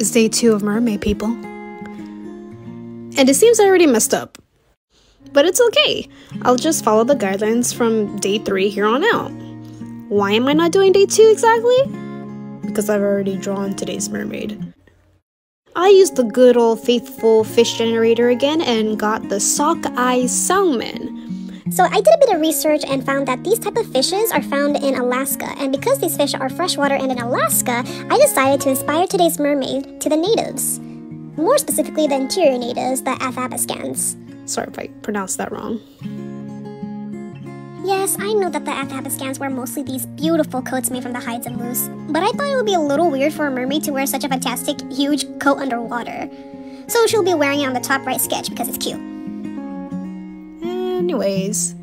It's day two of Mermay People. And it seems I already messed up. But it's okay. I'll just follow the guidelines from day three here on out. Why am I not doing day two exactly? Because I've already drawn today's mermaid. I used the good old faithful fish generator again and got the sockeye salmon. So I did a bit of research and found that these type of fishes are found in Alaska, and because these fish are freshwater and in Alaska, I decided to inspire today's mermaid to the natives. More specifically, the interior natives, the Athabascans. Sorry if I pronounced that wrong. Yes, I know that the Athabascans wear mostly these beautiful coats made from the hides of moose, but I thought it would be a little weird for a mermaid to wear such a fantastic, huge coat underwater. So she'll be wearing it on the top right sketch because it's cute. Anyways,